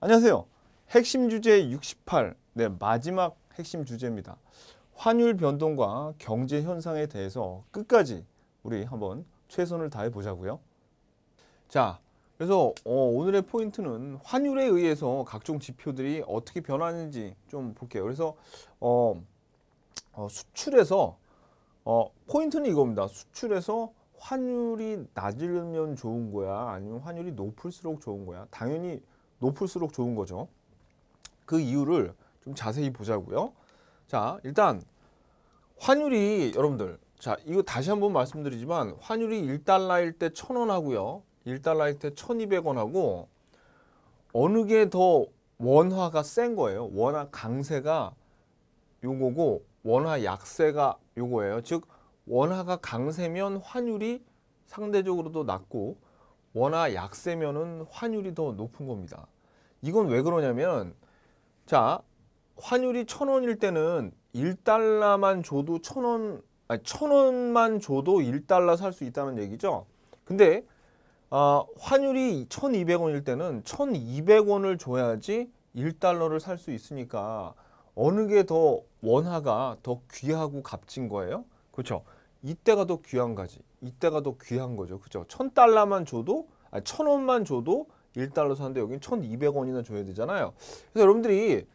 안녕하세요. 핵심 주제 68, 네, 마지막 핵심 주제입니다. 환율 변동과 경제 현상에 대해서 끝까지 우리 한번 최선을 다해 보자고요. 자, 그래서 어, 오늘의 포인트는 환율에 의해서 각종 지표들이 어떻게 변하는지 좀 볼게요. 그래서 어, 어, 수출에서 어, 포인트는 이겁니다. 수출에서 환율이 낮으면 좋은 거야? 아니면 환율이 높을수록 좋은 거야? 당연히 높을수록 좋은 거죠. 그 이유를 좀 자세히 보자고요. 자, 일단 환율이 여러분들 자, 이거 다시 한번 말씀드리지만 환율이 1달러일 때 1,000원 하고요. 1달러일 때 1,200원 하고 어느 게 더 원화가 센 거예요. 원화 강세가 요거고 원화 약세가 요거예요. 즉 원화가 강세면 환율이 상대적으로도 낮고 원화 약세면은 환율이 더 높은 겁니다. 이건 왜 그러냐면 자 환율이 천 원일 때는 1달러만 줘도 천 원, 아니 천 원만 줘도 1달러 살 수 있다는 얘기죠. 근데 아, 환율이 1,200원일 때는 1,200원을 줘야지 1달러를 살 수 있으니까 어느 게 더 원화가 더 귀하고 값진 거예요? 그렇죠. 이때가 더 귀한 거지. 이때가 더 귀한 거죠. 그죠? 천 달러만 줘도, 아니, 천 원만 줘도 1달러 사는데 여기는 1,200원이나 줘야 되잖아요. 그래서 여러분들이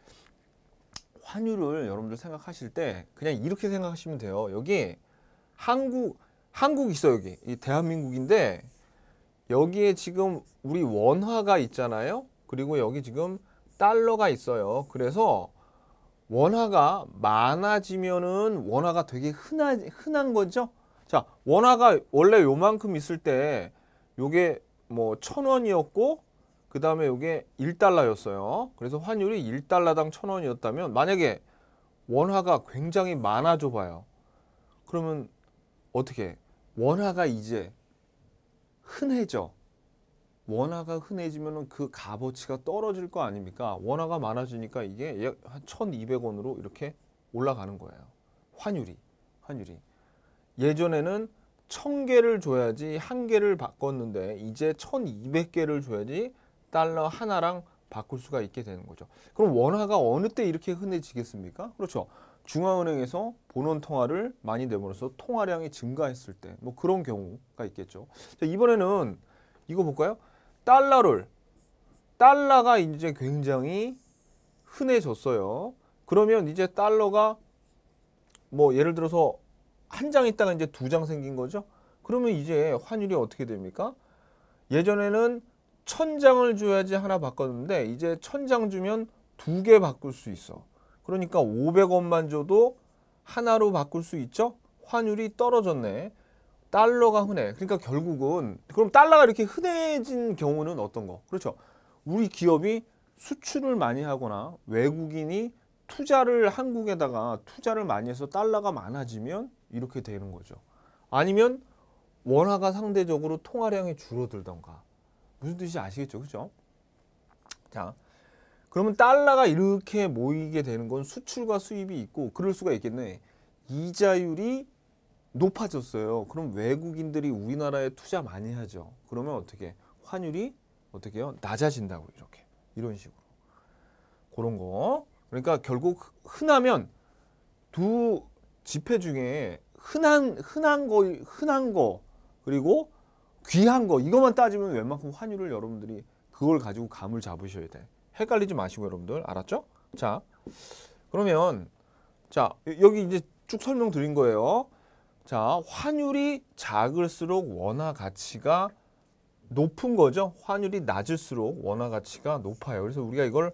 환율을 여러분들 생각하실 때 그냥 이렇게 생각하시면 돼요. 여기 한국, 한국 있어, 여기. 이 대한민국인데 여기에 지금 우리 원화가 있잖아요. 그리고 여기 지금 달러가 있어요. 그래서 원화가 많아지면은 원화가 되게 흔한 흔한 거죠. 자, 원화가 원래 요만큼 있을 때 요게 뭐 천 원이었고 그 다음에 요게 1달러였어요. 그래서 환율이 1달러당 천 원이었다면 만약에 원화가 굉장히 많아져 봐요. 그러면 어떻게 원화가 이제 흔해져. 원화가 흔해지면 그 값어치가 떨어질 거 아닙니까? 원화가 많아지니까 이게 한 1,200원으로 이렇게 올라가는 거예요. 환율이. 환율이. 예전에는 1,000개를 줘야지 한 개를 바꿨는데 이제 1,200개를 줘야지 달러 하나랑 바꿀 수가 있게 되는 거죠. 그럼 원화가 어느 때 이렇게 흔해지겠습니까? 그렇죠. 중앙은행에서 본원 통화를 많이 내므로써 통화량이 증가했을 때 뭐 그런 경우가 있겠죠. 자, 이번에는 이거 볼까요? 달러를 달러가 이제 굉장히 흔해졌어요. 그러면 이제 달러가 뭐 예를 들어서 한 장 있다가 이제 두 장 생긴 거죠. 그러면 이제 환율이 어떻게 됩니까? 예전에는 천 장을 줘야지 하나 바꿨는데 이제 천장 주면 두 개 바꿀 수 있어. 그러니까 500원만 줘도 하나로 바꿀 수 있죠? 환율이 떨어졌네. 달러가 흔해. 그러니까 결국은 그럼 달러가 이렇게 흔해진 경우는 어떤 거? 그렇죠. 우리 기업이 수출을 많이 하거나 외국인이 투자를 한국에다가 투자를 많이 해서 달러가 많아지면 이렇게 되는 거죠. 아니면 원화가 상대적으로 통화량이 줄어들던가. 무슨 뜻인지 아시겠죠? 그죠? 자, 그러면 달러가 이렇게 모이게 되는 건 수출과 수입이 있고 그럴 수가 있겠네. 이자율이 높아졌어요. 그럼 외국인들이 우리나라에 투자 많이 하죠. 그러면 어떻게 환율이 어떻게 요 낮아진다고 이렇게 이런 식으로 그런 거. 그러니까 결국 흔하면 두 지폐 중에 흔한 흔한 거 흔한 거 그리고 귀한 거 이것만 따지면 웬만큼 환율을 여러분들이 그걸 가지고 감을 잡으셔야 돼. 헷갈리지 마시고 여러분들 알았죠? 자 그러면 자 여기 이제 쭉 설명드린 거예요. 자, 환율이 작을수록 원화 가치가 높은 거죠. 환율이 낮을수록 원화 가치가 높아요. 그래서 우리가 이걸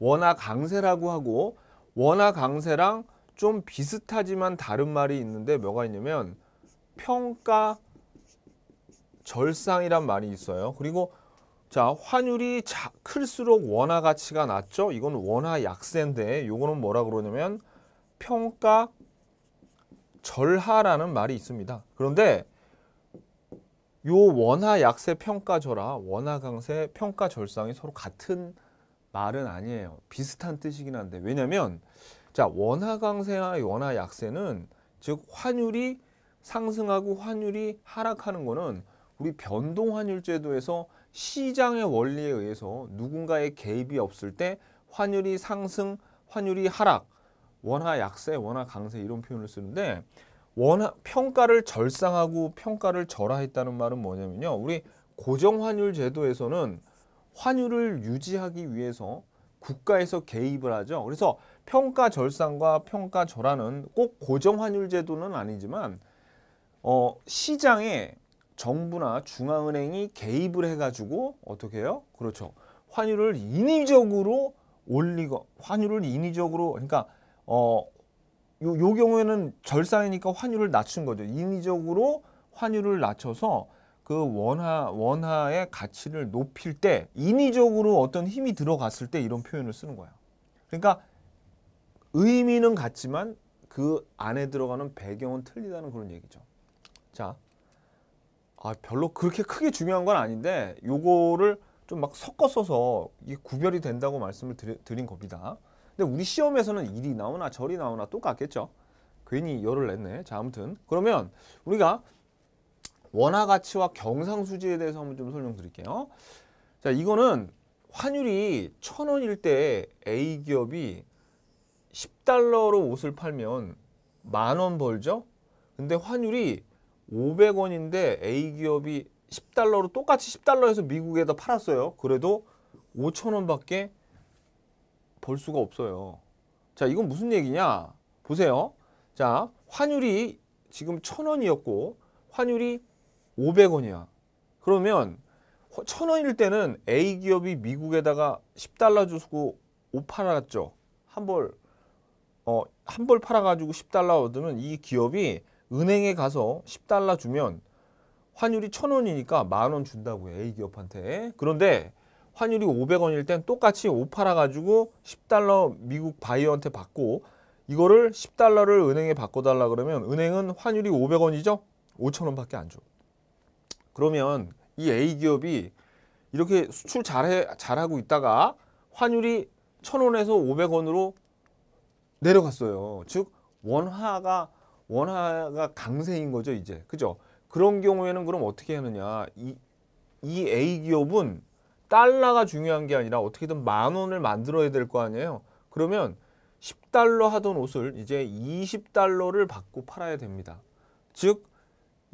원화 강세라고 하고 원화 강세랑 좀 비슷하지만 다른 말이 있는데 뭐가 있냐면 평가 절상이란 말이 있어요. 그리고 자, 환율이 자, 클수록 원화 가치가 낮죠. 이건 원화 약세인데 요거는 뭐라 그러냐면 평가 절하라는 말이 있습니다. 그런데 요 원화 약세 평가 절하, 원화 강세 평가 절상이 서로 같은 말은 아니에요. 비슷한 뜻이긴 한데 왜냐면 자 원화 강세와 원화 약세는 즉 환율이 상승하고 환율이 하락하는 거는 우리 변동 환율 제도에서 시장의 원리에 의해서 누군가의 개입이 없을 때 환율이 상승, 환율이 하락, 원화 약세, 원화 강세 이런 표현을 쓰는데 원화 평가를 절상하고 평가를 절하했다는 말은 뭐냐면요. 우리 고정 환율 제도에서는 환율을 유지하기 위해서 국가에서 개입을 하죠. 그래서 평가 절상과 평가 절하는 꼭 고정 환율 제도는 아니지만 어, 시장에 정부나 중앙은행이 개입을 해가지고 어떻게 해요? 그렇죠. 환율을 인위적으로 올리고 환율을 인위적으로 그러니까 어, 요, 요 경우에는 절상이니까 환율을 낮춘 거죠. 인위적으로 환율을 낮춰서 그 원화 원화의 가치를 높일 때 인위적으로 어떤 힘이 들어갔을 때 이런 표현을 쓰는 거야. 그러니까 의미는 같지만 그 안에 들어가는 배경은 틀리다는 그런 얘기죠. 자, 아 별로 그렇게 크게 중요한 건 아닌데 요거를 좀 막 섞어 써서 이게 구별이 된다고 말씀을 드리, 드린 겁니다. 근데 우리 시험에서는 이리 나오나 저리 나오나 똑같겠죠. 괜히 열을 냈네. 자, 아무튼 그러면 우리가 원화 가치와 경상수지에 대해서 한번 좀 설명드릴게요. 자, 이거는 환율이 천 원일 때 A 기업이 10달러로 옷을 팔면 만 원 벌죠? 근데 환율이 500원인데 A 기업이 10달러로 똑같이 10달러에서 미국에다 팔았어요. 그래도 5천 원밖에 벌 수가 없어요. 자, 이건 무슨 얘기냐? 보세요. 자, 환율이 지금 천 원이었고 환율이 500원이야. 그러면 천 원일 때는 A 기업이 미국에다가 10달러 주고 옷 팔았죠. 한 벌, 어, 한 벌 팔아가지고 10달러 얻으면 이 기업이 은행에 가서 10달러 주면 환율이 천 원이니까 만 원 준다고요. A 기업한테. 그런데 환율이 500원일 땐 똑같이 옷 팔아가지고 10달러 미국 바이어한테 받고 이거를 10달러를 은행에 바꿔달라 그러면 은행은 환율이 500원이죠? 5천 원밖에 안 줘. 그러면 이 A 기업이 이렇게 수출 잘해, 잘하고 있다가 환율이 천 원에서 500원으로 내려갔어요. 즉 원화가 원화가 강세인 거죠 이제 그죠? 그런 경우에는 그럼 어떻게 하느냐? 이, 이 A 기업은 달러가 중요한 게 아니라 어떻게든 만 원을 만들어야 될 거 아니에요. 그러면 10달러 하던 옷을 이제 20달러를 받고 팔아야 됩니다. 즉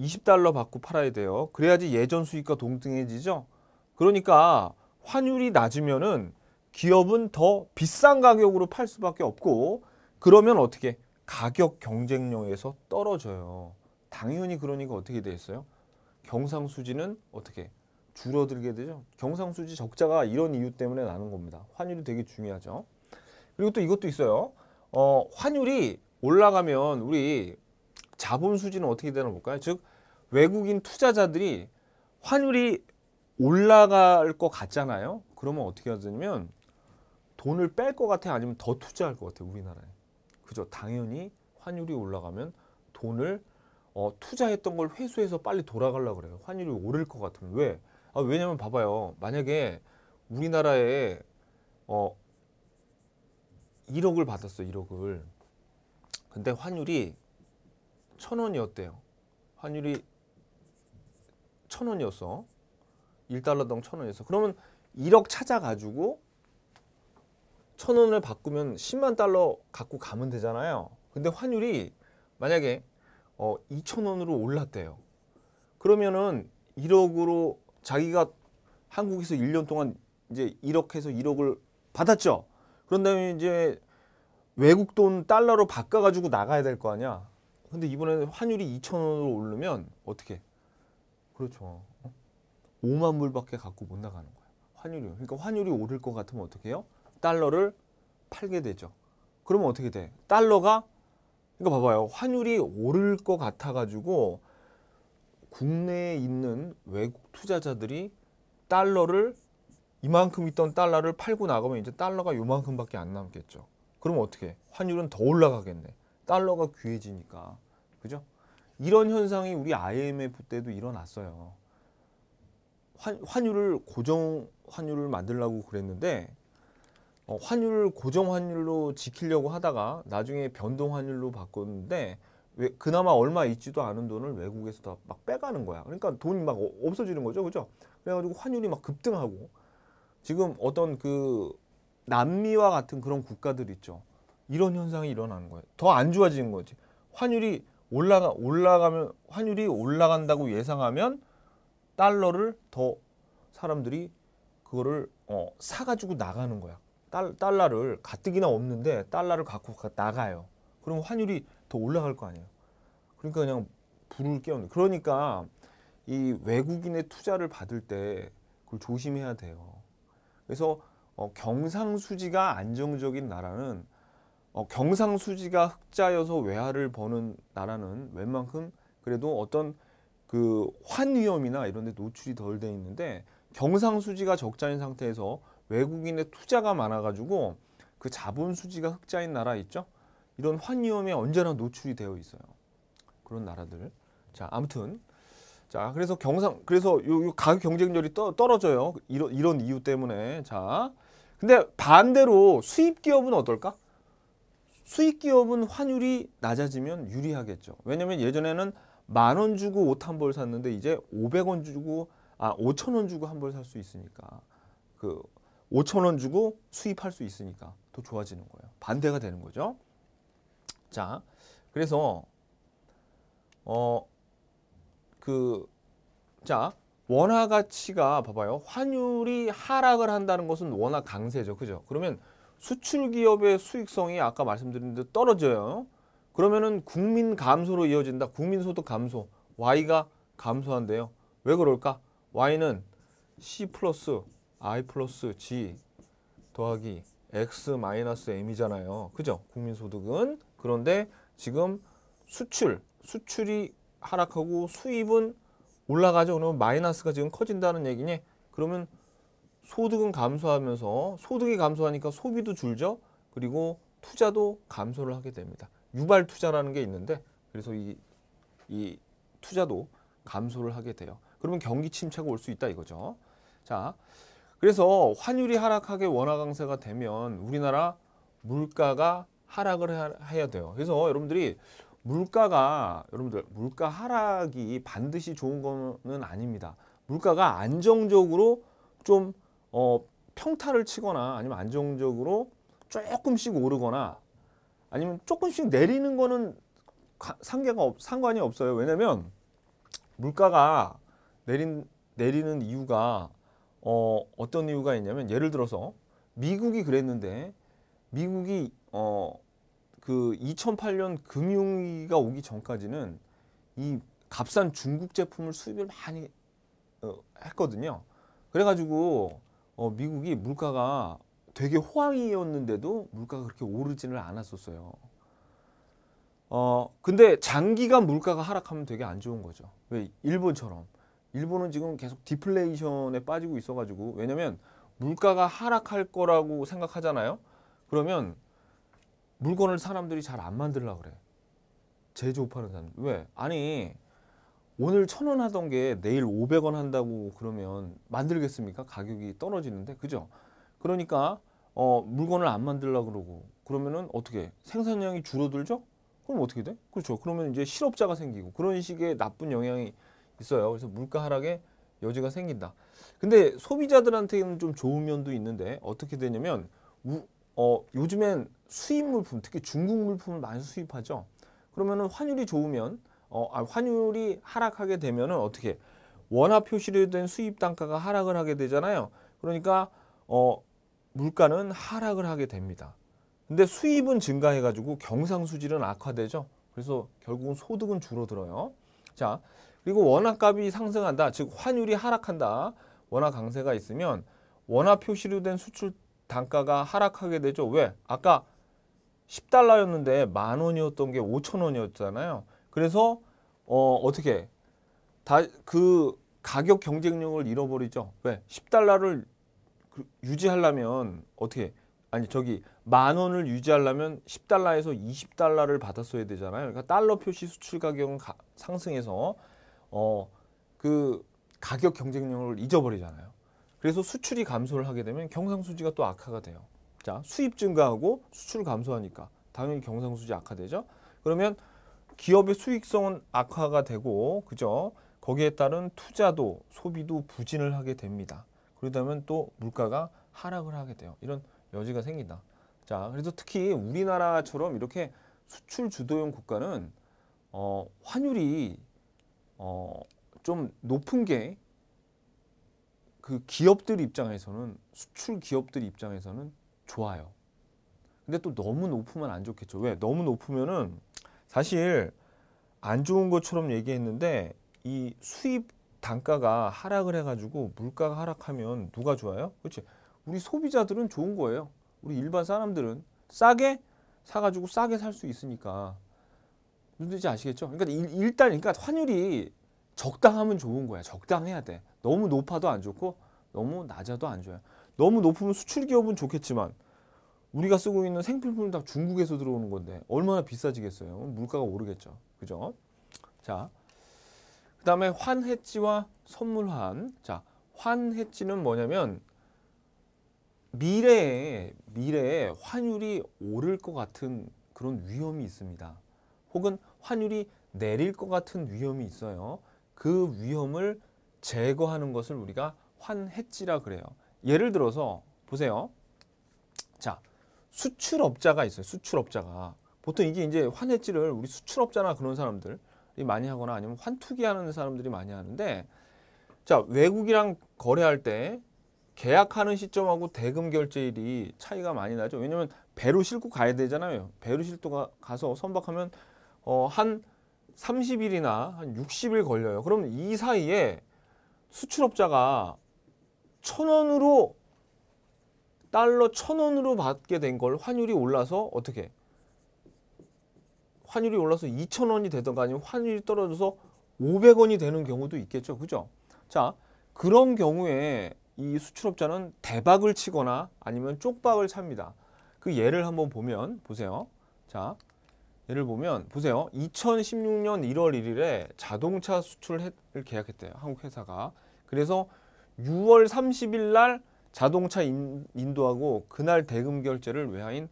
20달러 받고 팔아야 돼요. 그래야지 예전 수익과 동등해지죠. 그러니까 환율이 낮으면은 기업은 더 비싼 가격으로 팔 수밖에 없고 그러면 어떻게 가격 경쟁력에서 떨어져요. 당연히 그러니까 어떻게 되겠어요? 경상수지는 어떻게 줄어들게 되죠. 경상수지 적자가 이런 이유 때문에 나는 겁니다. 환율이 되게 중요하죠. 그리고 또 이것도 있어요. 어, 환율이 올라가면 우리 자본 수지는 어떻게 되나 볼까요? 즉 외국인 투자자들이 환율이 올라갈 것 같잖아요. 그러면 어떻게 하냐면 돈을 뺄 것 같아 아니면 더 투자할 것 같아 우리나라에. 그죠? 당연히 환율이 올라가면 돈을 어, 투자했던 걸 회수해서 빨리 돌아가려 그래요. 환율이 오를 것 같으면 왜? 아, 왜냐면 봐봐요. 만약에 우리나라에 어 1억을 받았어, 1억을. 근데 환율이 천 원이었대요. 환율이 천 원이었어. 1달러당 천 원이었어. 그러면 1억 찾아가지고 천 원을 바꾸면 10만 달러 갖고 가면 되잖아요. 근데 환율이 만약에 어 2천 원으로 올랐대요. 그러면은 1억으로 자기가 한국에서 1년 동안 이제 1억 해서 1억을 받았죠. 그런 다음에 이제 외국 돈 달러로 바꿔가지고 나가야 될 거 아니야. 근데 이번에 환율이 2천 원으로 오르면 어떻게? 그렇죠. 5만 어? 불밖에 갖고 못 나가는 거야. 환율이. 그러니까 환율이 오를 것 같으면 어떻게 해요? 달러를 팔게 되죠. 그러면 어떻게 돼? 달러가 그러니까 봐봐요. 환율이 오를 것 같아가지고 국내에 있는 외국 투자자들이 달러를 이만큼 있던 달러를 팔고 나가면 이제 달러가 요만큼밖에 안 남겠죠. 그러면 어떻게? 환율은 더 올라가겠네. 달러가 귀해지니까. 그죠? 이런 현상이 우리 IMF 때도 일어났어요. 환, 환율을 고정 환율을 만들려고 그랬는데 어, 환율을 고정 환율로 지키려고 하다가 나중에 변동 환율로 바꿨는데 왜 그나마 얼마 있지도 않은 돈을 외국에서 다 막 빼가는 거야. 그러니까 돈이 막 없어지는 거죠, 그죠? 그래가지고 환율이 막 급등하고 지금 어떤 그 남미와 같은 그런 국가들 있죠. 이런 현상이 일어나는 거예요. 더 안 좋아지는 거지. 환율이 올라가 올라가면 환율이 올라간다고 예상하면 달러를 더 사람들이 그거를 어, 사가지고 나가는 거야. 달, 달러를 가뜩이나 없는데 달러를 갖고 가, 나가요. 그럼 환율이 더 올라갈 거 아니에요. 그러니까 그냥 불을 깨우는. 그러니까 이 외국인의 투자를 받을 때 그걸 조심해야 돼요. 그래서 어, 경상수지가 안정적인 나라는 어, 경상수지가 흑자여서 외화를 버는 나라는 웬만큼 그래도 어떤 그 환위험이나 이런 데 노출이 덜 돼 있는데 경상수지가 적자인 상태에서 외국인의 투자가 많아가지고 그 자본 수지가 흑자인 나라 있죠? 이런 환위험에 언제나 노출이 되어 있어요. 그런 나라들. 자, 아무튼 자, 그래서 경상 그래서 요, 요 가격 경쟁률이 떠, 떨어져요. 이런 이런 이유 때문에. 자. 근데 반대로 수입 기업은 어떨까? 수입 기업은 환율이 낮아지면 유리하겠죠. 왜냐면 예전에는 만 원 주고 옷 한 벌 샀는데 이제 500원 주고 아 5천 원 주고 한 벌 살 수 있으니까 그 5천 원 주고 수입할 수 있으니까 더 좋아지는 거예요. 반대가 되는 거죠. 자, 그래서 어 그 자, 원화 가치가 봐봐요. 환율이 하락을 한다는 것은 원화 강세죠. 그죠? 그러면 수출 기업의 수익성이 아까 말씀드린 대로 떨어져요. 그러면은 국민 감소로 이어진다. 국민 소득 감소. Y가 감소한대요. 왜 그럴까? Y는 C 플러스 I 플러스 G 더하기 X 마이너스 M이잖아요. 그죠? 국민 소득은. 그런데 지금 수출, 수출이 하락하고 수입은 올라가죠. 그러면 마이너스가 지금 커진다는 얘기니? 그러면 소득은 감소하면서 소득이 감소하니까 소비도 줄죠. 그리고 투자도 감소를 하게 됩니다. 유발 투자라는 게 있는데 그래서 이, 이 투자도 감소를 하게 돼요. 그러면 경기 침체가 올 수 있다 이거죠. 자, 그래서 환율이 하락하게 원화 강세가 되면 우리나라 물가가 하락을 해야 돼요. 그래서 여러분들이 물가가 여러분들 물가 하락이 반드시 좋은 거는 아닙니다. 물가가 안정적으로 좀 어, 평타를 치거나 아니면 안정적으로 조금씩 오르거나 아니면 조금씩 내리는 거는 상계가 없, 상관이 없어요. 왜냐면 물가가 내린 내리는 이유가 어, 어떤 이유가 있냐면 예를 들어서 미국이 그랬는데 미국이 어, 그 2008년 금융위기가 오기 전까지는 이 값싼 중국 제품을 수입을 많이 어, 했거든요. 그래가지고 어, 미국이 물가가 되게 호황이었는데도 물가가 그렇게 오르지는 않았었어요. 어, 근데 장기간 물가가 하락하면 되게 안 좋은 거죠. 왜? 일본처럼. 일본은 지금 계속 디플레이션에 빠지고 있어가지고 왜냐면 물가가 하락할 거라고 생각하잖아요. 그러면 물건을 사람들이 잘 안 만들려고 그래. 제조업하는 사람. 왜? 아니 오늘 천 원 하던 게 내일 오백 원 한다고 그러면 만들겠습니까? 가격이 떨어지는데 그죠? 그러니까 어, 물건을 안 만들려고 그러고 그러면은 어떻게 생산량이 줄어들죠? 그럼 어떻게 돼? 그렇죠. 그러면 이제 실업자가 생기고 그런 식의 나쁜 영향이 있어요. 그래서 물가 하락에 여지가 생긴다. 근데 소비자들한테는 좀 좋은 면도 있는데 어떻게 되냐면 우, 어, 요즘엔 수입 물품, 특히 중국 물품을 많이 수입하죠. 그러면은 환율이 좋으면 어, 아, 환율이 하락하게 되면은 어떻게 원화 표시로 된 수입 단가가 하락을 하게 되잖아요. 그러니까 어, 물가는 하락을 하게 됩니다. 근데 수입은 증가해가지고 경상수질은 악화되죠. 그래서 결국은 소득은 줄어들어요. 자, 그리고 원화값이 상승한다. 즉 환율이 하락한다. 원화 강세가 있으면 원화 표시로 된 수출 단가가 하락하게 되죠. 왜? 아까 10달러였는데 만 원이었던 게 5천 원이었잖아요. 그래서 어 어떻게 다 그 가격 경쟁력을 잃어버리죠. 왜? 10달러를 그 유지하려면 어떻게 아니 저기 만 원을 유지하려면 10달러에서 20달러를 받았어야 되잖아요. 그러니까 달러 표시 수출 가격은 가, 상승해서 어 그 가격 경쟁력을 잊어버리잖아요. 그래서 수출이 감소를 하게 되면 경상수지가 또 악화가 돼요. 자, 수입 증가하고 수출 감소하니까 당연히 경상수지 악화되죠. 그러면 기업의 수익성은 악화가 되고 그죠? 거기에 따른 투자도 소비도 부진을 하게 됩니다. 그러다면 또 물가가 하락을 하게 돼요. 이런 여지가 생긴다. 자, 그래서 특히 우리나라처럼 이렇게 수출 주도형 국가는 어, 환율이 어, 좀 높은 게 그 기업들 입장에서는 수출 기업들 입장에서는 좋아요. 근데 또 너무 높으면 안 좋겠죠. 왜? 너무 높으면은 사실 안 좋은 것처럼 얘기했는데 이 수입 단가가 하락을 해가지고 물가가 하락하면 누가 좋아요? 그렇지? 우리 소비자들은 좋은 거예요. 우리 일반 사람들은 싸게 사가지고 싸게 살 수 있으니까 누군지 아시겠죠? 그러니까 일 단 그러니까 환율이 적당하면 좋은 거야. 적당해야 돼. 너무 높아도 안 좋고 너무 낮아도 안 좋아요. 너무 높으면 수출 기업은 좋겠지만 우리가 쓰고 있는 생필품은 다 중국에서 들어오는 건데 얼마나 비싸지겠어요. 물가가 오르겠죠. 그죠? 자, 그 다음에 환해지와 선물환. 자, 환해지는 뭐냐면 미래에 미래에 환율이 오를 것 같은 그런 위험이 있습니다. 혹은 환율이 내릴 것 같은 위험이 있어요. 그 위험을 제거하는 것을 우리가 환해지라 그래요. 예를 들어서 보세요. 자, 수출업자가 있어요. 수출업자가 보통 이게 이제 환해지를 우리 수출업자나 그런 사람들이 많이 하거나 아니면 환투기 하는 사람들이 많이 하는데 자 외국이랑 거래할 때 계약하는 시점하고 대금 결제일이 차이가 많이 나죠. 왜냐면 배로 싣고 가야 되잖아요. 배로 싣고 가서 선박하면 어, 한 30일이나 한 60일 걸려요. 그럼 이 사이에 수출업자가 천 원으로 달러 천 원으로 받게 된 걸 환율이 올라서 어떻게 환율이 올라서 2천 원이 되던가 아니면 환율이 떨어져서 500원이 되는 경우도 있겠죠. 그죠? 자, 그런 경우에 이 수출업자는 대박을 치거나 아니면 쪽박을 찹니다. 그 예를 한번 보면 보세요. 자, 예를 보면 보세요. 2016년 1월 1일에 자동차 수출을 계약했대요. 한국 회사가. 그래서 6월 30일 날 자동차 인도하고 그날 대금 결제를 외화인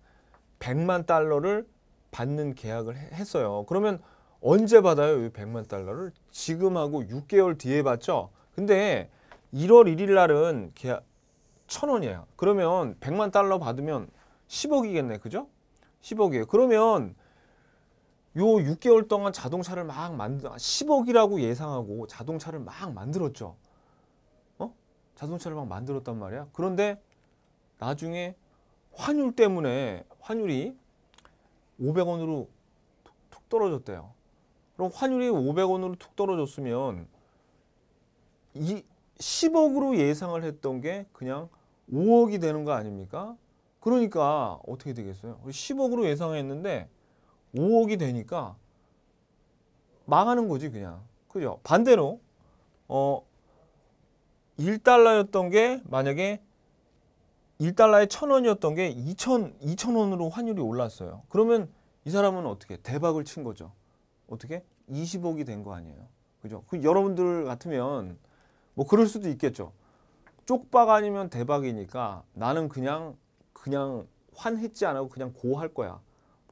100만 달러를 받는 계약을 했어요. 그러면 언제 받아요? 이 100만 달러를? 지금 하고 6개월 뒤에 받죠? 근데 1월 1일 날은 계약 천 원이에요. 그러면 100만 달러 받으면 10억이겠네. 그죠? 10억이에요. 그러면 요 6개월 동안 자동차를 막 만들 10억이라고 예상하고 자동차를 막 만들었죠. 어? 자동차를 막 만들었단 말이야. 그런데 나중에 환율 때문에 환율이 500원으로 툭 떨어졌대요. 그럼 환율이 500원으로 툭 떨어졌으면 이 10억으로 예상을 했던 게 그냥 5억이 되는 거 아닙니까? 그러니까 어떻게 되겠어요? 10억으로 예상했는데 5억이 되니까 망하는 거지 그냥. 그죠? 반대로 어 1달러였던 게 만약에 1달러에 1,000원이었던 게 2,000, 2,000원으로 환율이 올랐어요. 그러면 이 사람은 어떻게 대박을 친 거죠. 어떻게? 20억이 된 거 아니에요. 그죠? 그 여러분들 같으면 뭐 그럴 수도 있겠죠. 쪽박 아니면 대박이니까 나는 그냥 그냥 환했지 않고 그냥 고할 거야.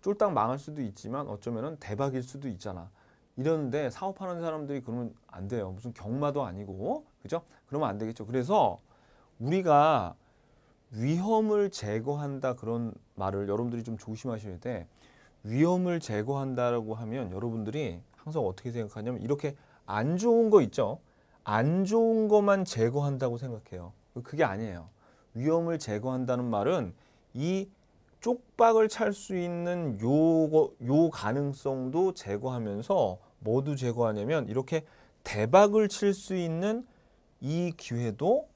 쫄딱 망할 수도 있지만 어쩌면은 대박일 수도 있잖아. 이러는데 사업하는 사람들이 그러면 안 돼요. 무슨 경마도 아니고 그죠? 그러면 안 되겠죠. 그래서 우리가 위험을 제거한다 그런 말을 여러분들이 좀 조심하셔야 돼. 위험을 제거한다라고 하면 여러분들이 항상 어떻게 생각하냐면 이렇게 안 좋은 거 있죠. 안 좋은 것만 제거한다고 생각해요. 그게 아니에요. 위험을 제거한다는 말은 이 쪽박을 찰 수 있는 요, 요 가능성도 제거하면서 모두 제거하냐면 이렇게 대박을 칠 수 있는 이 기회도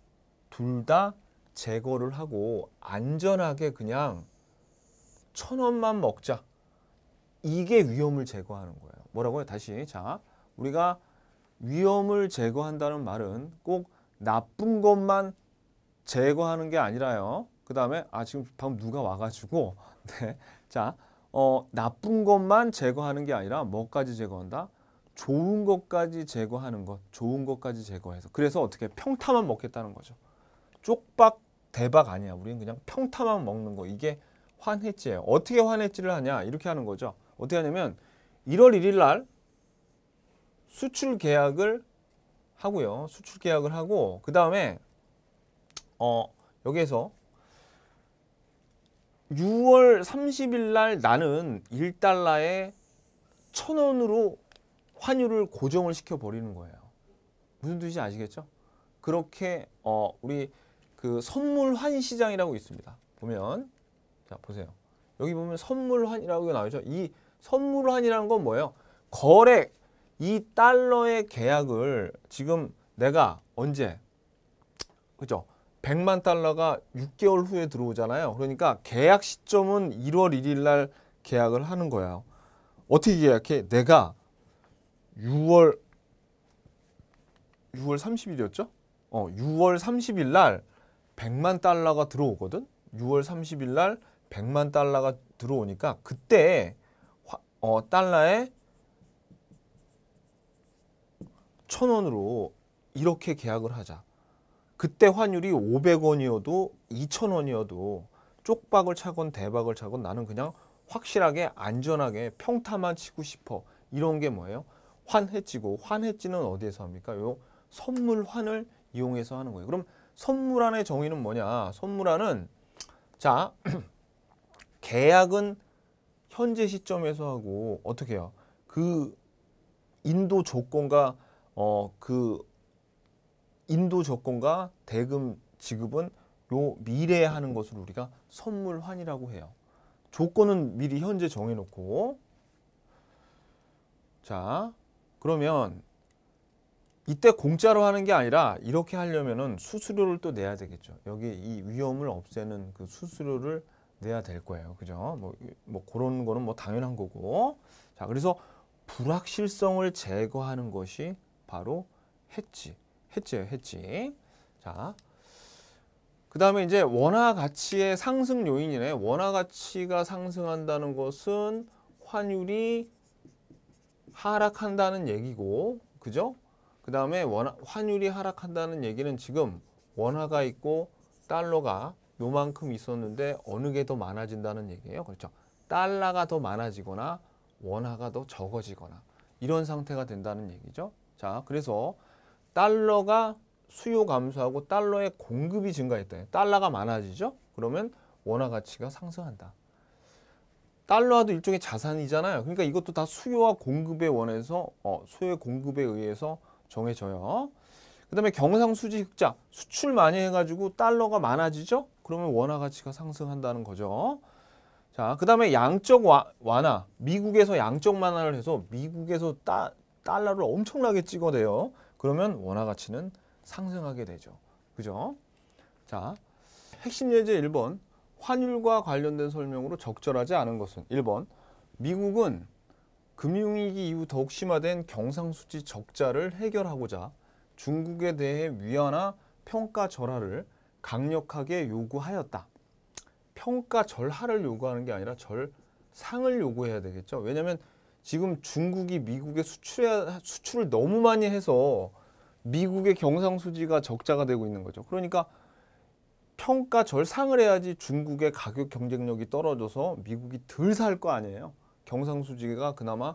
둘 다 제거를 하고 안전하게 그냥 천 원만 먹자. 이게 위험을 제거하는 거예요. 뭐라고요? 다시 자 우리가 위험을 제거한다는 말은 꼭 나쁜 것만 제거하는 게 아니라요. 그 다음에 아 지금 방금 누가 와가지고 네. 자 어, 나쁜 것만 제거하는 게 아니라 뭐까지 제거한다? 좋은 것까지 제거하는 것, 좋은 것까지 제거해서 그래서 어떻게 평타만 먹겠다는 거죠. 쪽박 대박 아니야. 우리는 그냥 평타만 먹는 거. 이게 환해지예요. 어떻게 환해지를 하냐? 이렇게 하는 거죠. 어떻게 하냐면 1월 1일 날 수출 계약을 하고요. 수출 계약을 하고 그 다음에 어 여기에서 6월 30일 날 나는 1달러에 1000원으로 환율을 고정을 시켜 버리는 거예요. 무슨 뜻인지 아시겠죠? 그렇게 어 우리 그 선물 환 시장이라고 있습니다. 보면 자 보세요. 여기 보면 선물 환이라고 나오죠. 이 선물 환이라는 건 뭐예요? 거래 이 달러의 계약을 지금 내가 언제 그죠? 100만 달러가 6개월 후에 들어오잖아요. 그러니까 계약 시점은 1월 1일 날 계약을 하는 거예요. 어떻게 계약해? 내가 6월 6월 30일이었죠? 어, 6월 30일 날 100만 달러가 들어오거든. 6월 30일 날 100만 달러가 들어오니까 그때 화, 어, 달러에 천 원으로 이렇게 계약을 하자. 그때 환율이 500원이어도 2,000원이어도 쪽박을 차건 대박을 차건 나는 그냥 확실하게 안전하게 평타만 치고 싶어. 이런 게 뭐예요? 환해지고 환해지는 어디에서 합니까? 요 선물환을 이용해서 하는 거예요. 그럼 선물환의 정의는 뭐냐? 선물환은 자 계약은 현재 시점에서 하고 어떻게 해요? 그 인도 조건과 어 그 인도 조건과 대금 지급은 요 미래에 하는 것을 우리가 선물환이라고 해요. 조건은 미리 현재 정해놓고 자 그러면 이때 공짜로 하는 게 아니라 이렇게 하려면은 수수료를 또 내야 되겠죠. 여기 이 위험을 없애는 그 수수료를 내야 될 거예요. 그죠? 뭐, 뭐 그런 거는 뭐 당연한 거고. 자, 그래서 불확실성을 제거하는 것이 바로 해지. 해지예요, 해지. 자. 그 다음에 이제 원화 가치의 상승 요인이네. 원화 가치가 상승한다는 것은 환율이 하락한다는 얘기고. 그죠? 그 다음에 원화, 환율이 하락한다는 얘기는 지금 원화가 있고 달러가 요만큼 있었는데 어느 게 더 많아진다는 얘기예요. 그렇죠. 달러가 더 많아지거나 원화가 더 적어지거나 이런 상태가 된다는 얘기죠. 자, 그래서 달러가 수요 감소하고 달러의 공급이 증가했다. 달러가 많아지죠. 그러면 원화 가치가 상승한다. 달러도 일종의 자산이잖아요. 그러니까 이것도 다 수요와 공급에 원해서 어, 수요의 공급에 의해서 정해져요. 그 다음에 경상수지 흑자 수출 많이 해가지고 달러가 많아지죠. 그러면 원화 가치가 상승한다는 거죠. 자, 그 다음에 양적 와, 완화. 미국에서 양적 완화를 해서 미국에서 따, 달러를 엄청나게 찍어대요. 그러면 원화 가치는 상승하게 되죠. 그죠? 자, 핵심 예제 1번. 환율과 관련된 설명으로 적절하지 않은 것은 1번. 미국은 금융위기 이후 더욱 심화된 경상수지 적자를 해결하고자 중국에 대해 위안화 평가 절하를 강력하게 요구하였다. 평가 절하를 요구하는 게 아니라 절상을 요구해야 되겠죠. 왜냐하면 지금 중국이 미국에 수출해, 수출을 너무 많이 해서 미국의 경상수지가 적자가 되고 있는 거죠. 그러니까 평가 절상을 해야지 중국의 가격 경쟁력이 떨어져서 미국이 덜 살 거 아니에요. 경상수지가 그나마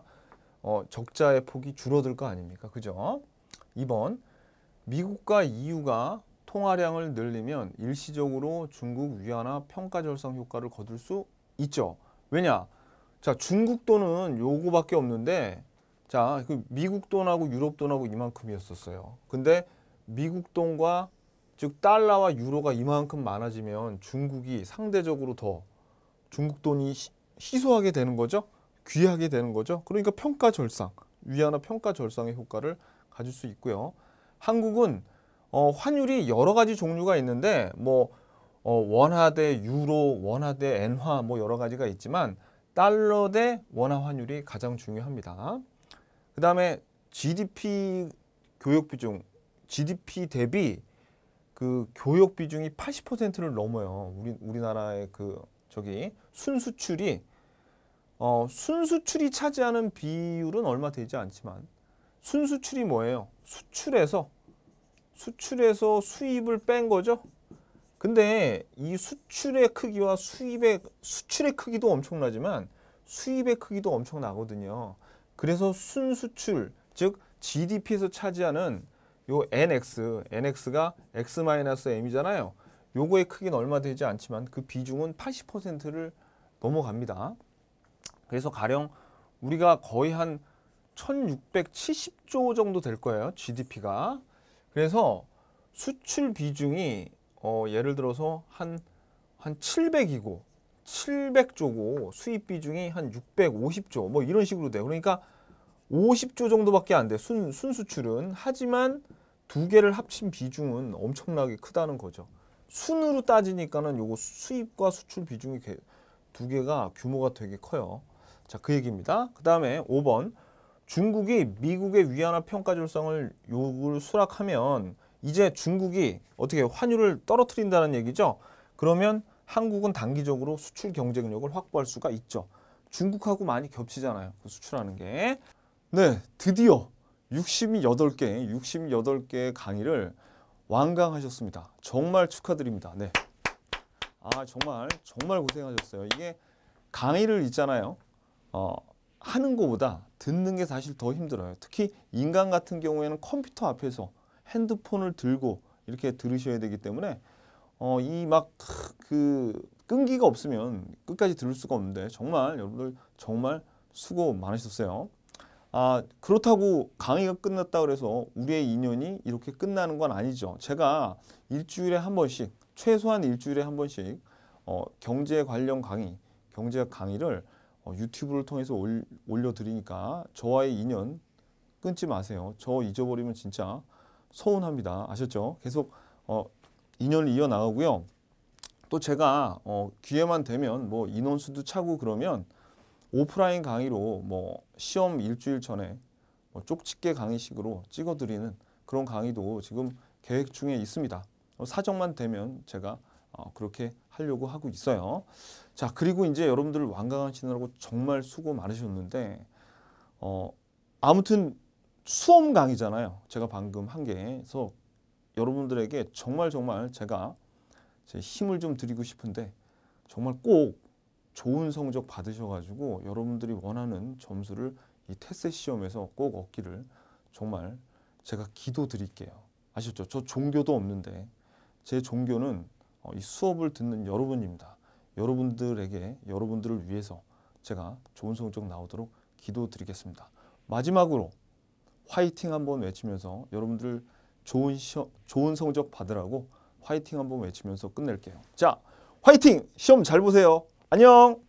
어, 적자의 폭이 줄어들 거 아닙니까? 그죠? 2번 미국과 EU가 통화량을 늘리면 일시적으로 중국 위안화 평가 절상 효과를 거둘 수 있죠. 왜냐? 자, 중국 돈은 요거밖에 없는데 자, 그 미국 돈하고 유럽 돈하고 이만큼이었었어요. 근데 미국 돈과 즉 달러와 유로가 이만큼 많아지면 중국이 상대적으로 더 중국 돈이 희소하게 되는 거죠. 귀하게 되는 거죠. 그러니까 평가 절상, 위안화 평가 절상의 효과를 가질 수 있고요. 한국은 어, 환율이 여러 가지 종류가 있는데 뭐 어, 원화 대 유로, 원화 대 엔화 뭐 여러 가지가 있지만 달러 대 원화 환율이 가장 중요합니다. 그 다음에 GDP 교육 비중, GDP 대비 그 교육 비중이 80%를 넘어요. 우리 우리나라의 그 저기 순수출이 어 순수출이 차지하는 비율은 얼마 되지 않지만 순수출이 뭐예요? 수출에서 수출에서 수입을 뺀 거죠. 근데 이 수출의 크기와 수입의 수출의 크기도 엄청나지만 수입의 크기도 엄청나거든요. 그래서 순수출 즉 GDP에서 차지하는 요 nx, nx가 x-m이잖아요. 요거의 크기는 얼마 되지 않지만 그 비중은 80%를 넘어갑니다. 그래서 가령 우리가 거의 한 1670조 정도 될 거예요. GDP가. 그래서 수출 비중이 어, 예를 들어서 한, 한 700이고 700조고 수입 비중이 한 650조 뭐 이런 식으로 돼요. 그러니까 50조 정도밖에 안 돼. 순, 순수출은. 하지만 두 개를 합친 비중은 엄청나게 크다는 거죠. 순으로 따지니까는 요거 수입과 수출 비중이 두 개가 규모가 되게 커요. 자, 그 얘기입니다. 그 다음에 5번. 중국이 미국의 위안화 평가 절성을 요구를 수락하면 이제 중국이 어떻게 환율을 떨어뜨린다는 얘기죠. 그러면 한국은 단기적으로 수출 경쟁력을 확보할 수가 있죠. 중국하고 많이 겹치잖아요. 그 수출하는 게. 네, 드디어 68개, 68개 강의를 완강하셨습니다. 정말 축하드립니다. 네. 아, 정말, 정말 고생하셨어요. 이게 강의를 있잖아요. 어, 하는 것보다 듣는 게 사실 더 힘들어요. 특히 인간 같은 경우에는 컴퓨터 앞에서 핸드폰을 들고 이렇게 들으셔야 되기 때문에 어, 이 막 그 끈기가 없으면 끝까지 들을 수가 없는데 정말 여러분들 정말 수고 많으셨어요. 아, 그렇다고 강의가 끝났다 그래서 우리의 인연이 이렇게 끝나는 건 아니죠. 제가 일주일에 한 번씩 최소한 일주일에 한 번씩 어, 경제 관련 강의, 경제학 강의를 어, 유튜브를 통해서 올, 올려드리니까 저와의 인연 끊지 마세요. 저 잊어버리면 진짜 서운합니다. 아셨죠? 계속 어, 인연을 이어나가고요. 또 제가 어, 기회만 되면 뭐 인원수도 차고 그러면 오프라인 강의로 뭐 시험 일주일 전에 뭐 쪽집게 강의식으로 찍어드리는 그런 강의도 지금 계획 중에 있습니다. 어, 사정만 되면 제가 어, 그렇게 하려고 하고 있어요. 자 그리고 이제 여러분들 완강하시느라고 정말 수고 많으셨는데 어, 아무튼 수험 강의잖아요. 제가 방금 한 게서 여러분들에게 정말 정말 제가 제 힘을 좀 드리고 싶은데 정말 꼭 좋은 성적 받으셔가지고 여러분들이 원하는 점수를 이 테스 시험에서 꼭 얻기를 정말 제가 기도 드릴게요. 아셨죠? 저 종교도 없는데 제 종교는 어, 이 수업을 듣는 여러분입니다. 여러분들에게 여러분들을 위해서 제가 좋은 성적 나오도록 기도 드리겠습니다. 마지막으로 화이팅 한번 외치면서 여러분들 좋은 시험, 좋은 성적 받으라고 화이팅 한번 외치면서 끝낼게요. 자, 화이팅! 시험 잘 보세요. 안녕!